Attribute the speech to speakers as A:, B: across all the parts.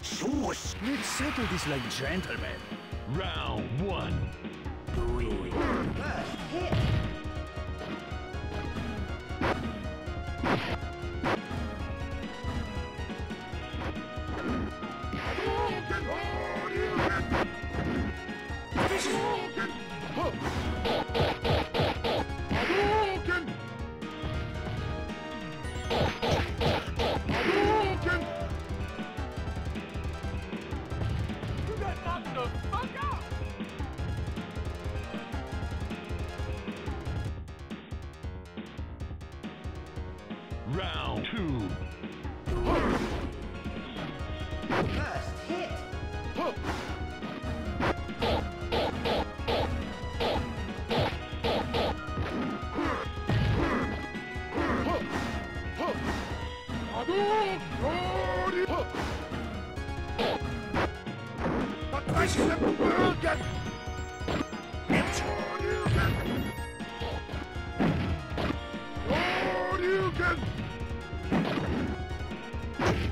A: Let's settle this like gentlemen.
B: Round one. Round two.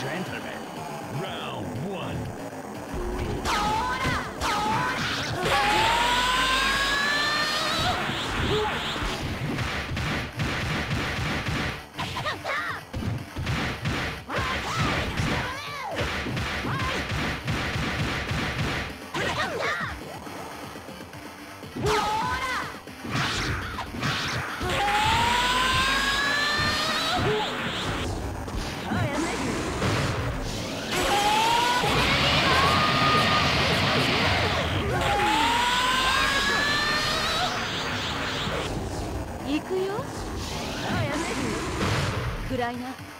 A: gentlemen.
B: Round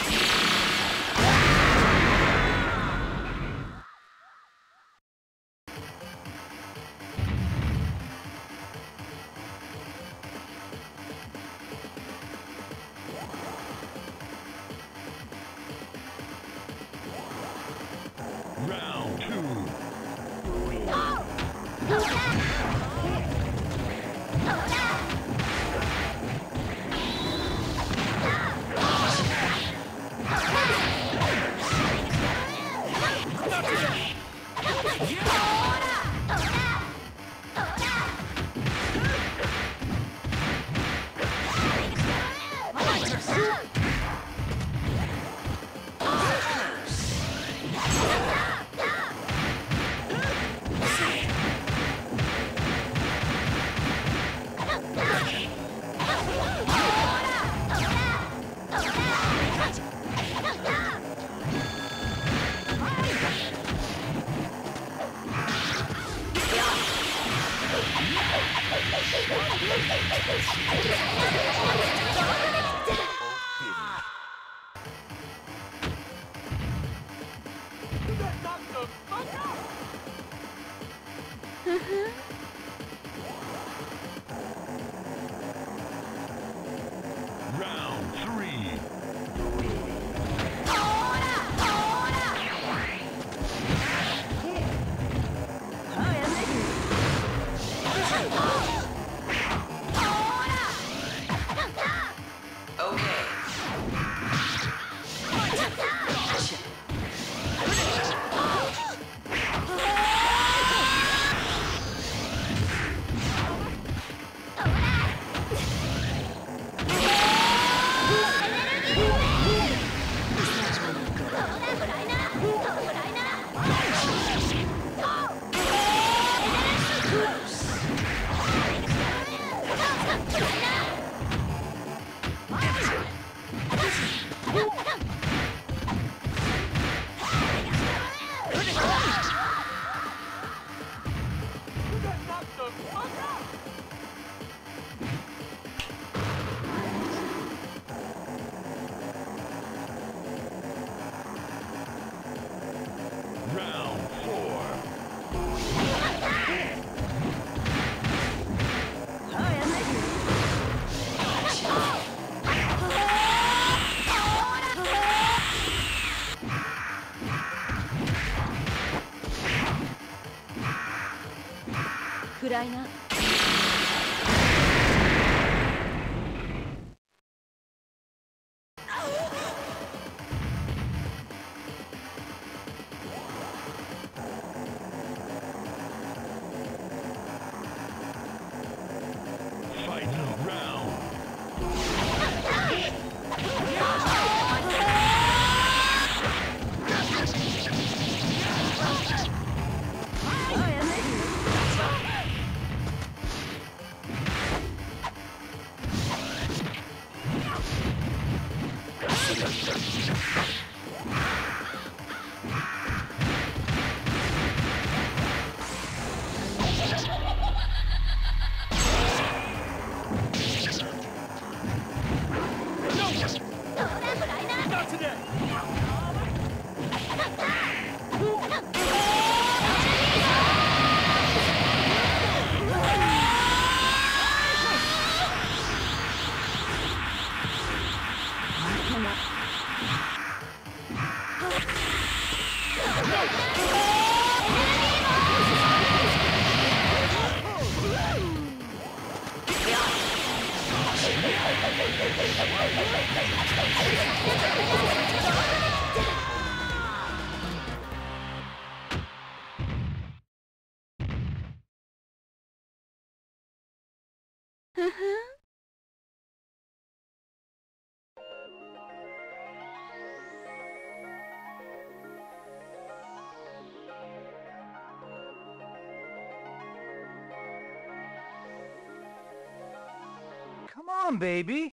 B: Let's go. 暗いな。
A: Let's go. On, baby.